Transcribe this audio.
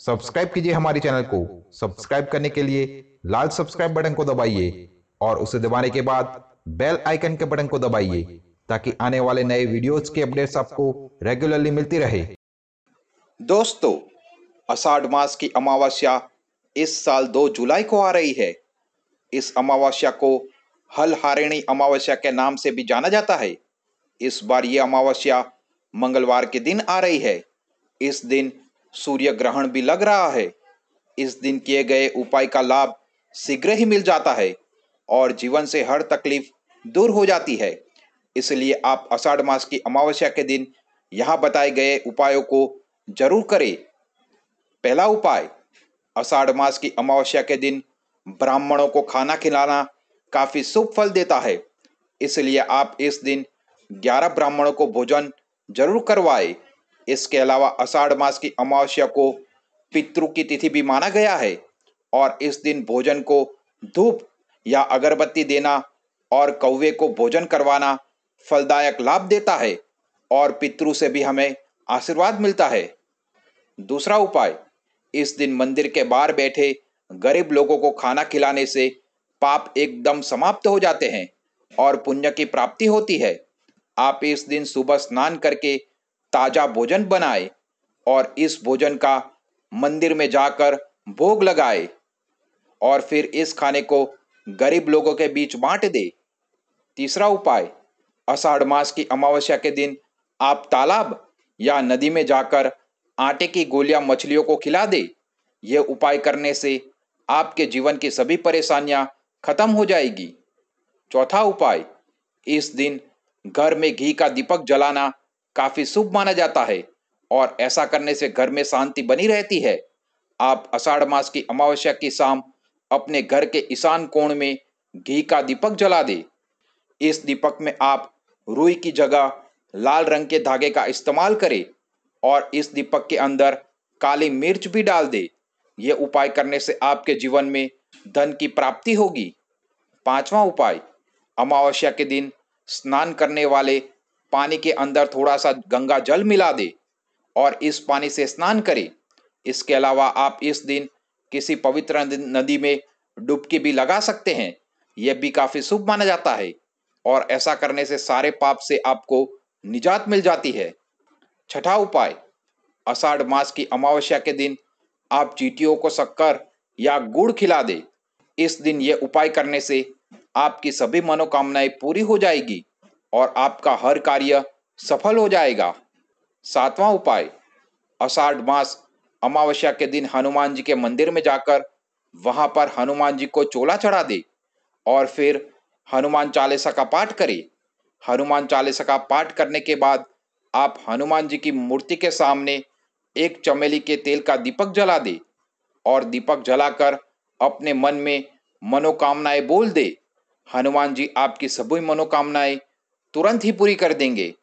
Subscribe कीजिए हमारे channel को। सब्सक्राइब करने के लिए लाल सब्सक्राइब बटन को दबाइए और उसे दबाने के बाद बेल आइकन के बटन को दबाइए ताकि आने वाले नए वीडियोस के अपडेट्स आपको रेगुलरली मिलती रहे। दोस्तों, आषाढ़ मास की अमावस्या इस साल 2 जुलाई को आ रही है। इस अमावस्या को हल हारिणी अमावस्या के नाम से भी जाना जाता है। इस बार ये अमावस्या मंगलवार के दिन आ रही है। इस दिन सूर्य ग्रहण भी लग रहा है। इस दिन किए गए उपाय का लाभ शीघ्र ही मिल जाता है और जीवन से हर तकलीफ़ दूर हो जाती है। इसलिए आप आषाढ़ मास की अमावस्या के दिन यहाँ बताए गए उपायों को ज़रूर करें। पहला उपाय, आषाढ़ मास की अमावस्या के दिन ब्राह्मणों को खाना खिलाना काफ़ी शुभ फल देता है। इसलिए आप इस दिन ग्यारह ब्राह्मणों को भोजन ज़रूर करवाए। इसके अलावा अषाढ़ मास की अमावस्या को पितृ की तिथि भी माना गया है और इस दिन भोजन को धूप या अगरबत्ती देना और कौवे को भोजन करवाना फलदायक लाभ देता है और पितृ से भी हमें आशीर्वाद मिलता है। दूसरा उपाय, इस दिन मंदिर के बाहर बैठे गरीब लोगों को खाना खिलाने से पाप एकदम समाप्त हो जाते हैं और पुण्य की प्राप्ति होती है। आप इस दिन सुबह स्नान करके ताज़ा भोजन बनाए और इस भोजन का मंदिर में जाकर भोग लगाए और फिर इस खाने को गरीब लोगों के बीच बांट दे। तीसरा उपाय अषाढ़ मास की अमावस्या के दिन आप तालाब या नदी में जाकर आटे की गोलियाँ मछलियों को खिला दे। यह उपाय करने से आपके जीवन की सभी परेशानियाँ खत्म हो जाएगी। चौथा उपाय, इस दिन घर में घी का दीपक जलाना काफ़ी शुभ माना जाता है और ऐसा करने से घर में शांति बनी रहती है। आप आषाढ़ मास की अमावस्या की शाम अपने घर के ईशान कोण में घी का दीपक जला दे। इस दीपक में आप रुई की जगह लाल रंग के धागे का इस्तेमाल करें और इस दीपक के अंदर काली मिर्च भी डाल दे। यह उपाय करने से आपके जीवन में धन की प्राप्ति होगी। पांचवा उपाय, अमावस्या के दिन स्नान करने वाले पानी के अंदर थोड़ा सा गंगा जल मिला दे और इस पानी से स्नान करे। इसके अलावा आप इस दिन किसी पवित्र नदी में डुबकी भी लगा सकते हैं। यह भी काफ़ी शुभ माना जाता है और ऐसा करने से सारे पाप से आपको निजात मिल जाती है। छठा उपाय, आषाढ़ मास की अमावस्या के दिन आप चीटियों को शक्कर या गुड़ खिला दे। इस दिन यह उपाय करने से आपकी सभी मनोकामनाएँ पूरी हो जाएगी। और आपका हर कार्य सफल हो जाएगा। सातवां उपाय अषाढ़ मास अमावस्या के दिन हनुमान जी के मंदिर में जाकर वहाँ पर हनुमान जी को चोला चढ़ा दे और फिर हनुमान चालीसा का पाठ करें। हनुमान चालीसा का पाठ करने के बाद आप हनुमान जी की मूर्ति के सामने एक चमेली के तेल का दीपक जला दे और दीपक जलाकर अपने मन में मनोकामनाएँ बोल दे। हनुमान जी आपकी सभी मनोकामनाएँ तुरंत ही पूरी कर देंगे।